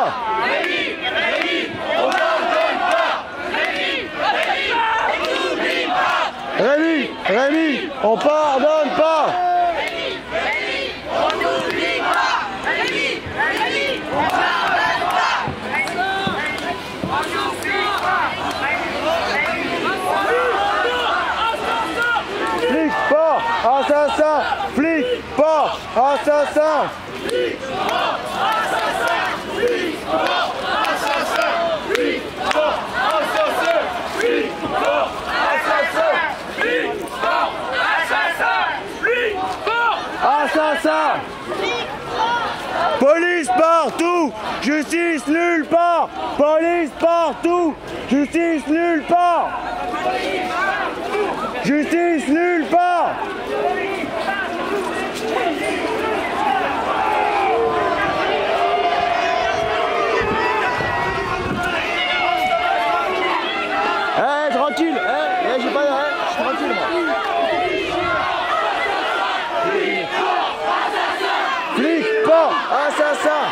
Rémi Rémi, on n'abandonne pas Rémi Rémi, on n'oublie pas Rémi Rémi, on pardonne pas Rémi Rémi, on n'oublie pas Rémi Rémi, on pardonne pas Rémi Rémi, on n'oublie pas Flic fort Assassin Flic fort Assassin. fort Justice nulle part. Police partout. Justice nulle part. Justice nulle part. Eh, tranquille. Eh, eh, j'ai pas... tranquille, moi. Assassin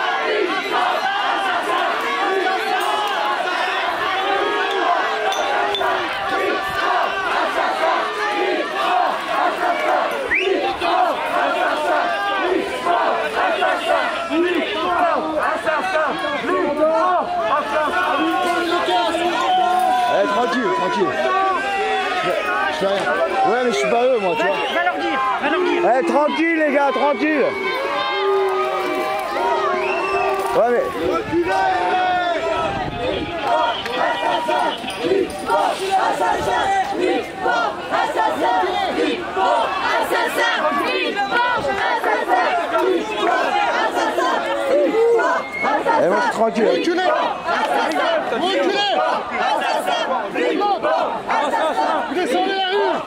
Eh, tranquille, tranquille. Je fais- rien. Ouais, mais je suis pas eux, moi, tu vois. Va leur dire, va leur dire. Eh, tranquille, les gars, tranquille. Ouais, mais. Eh, moi, je suis tranquille. Reculez Reculez Descendez la rue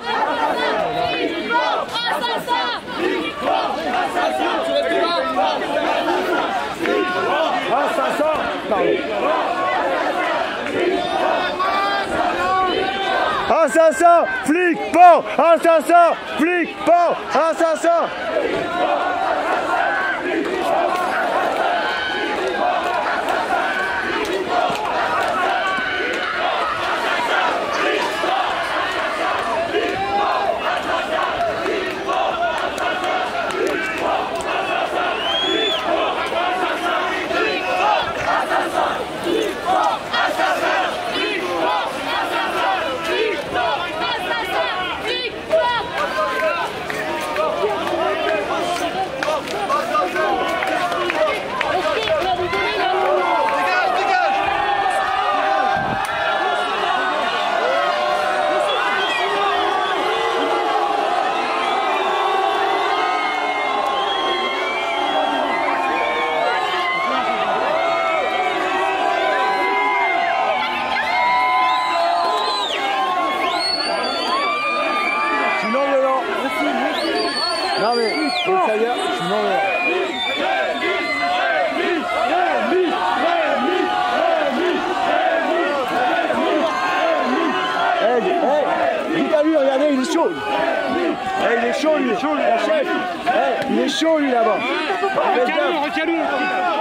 Assassin Pardon. Assassin Flic, pas Assassin Flic, Assassin Je suis non violent. Non mais, faut le savoir, je suis non violent. Eh, eh, dites à lui, regardez, il est chaud. lui. Eh, il est chaud, lui. Eh, il est chaud, lui, là-bas. Faites gaffe.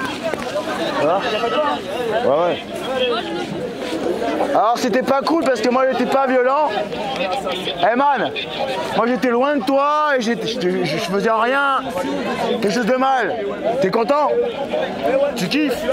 Ouais. Alors c'était pas cool parce que moi j'étais pas violent. Eh man, moi j'étais loin de toi et je faisais rien, quelque chose de mal. T'es content? Tu kiffes?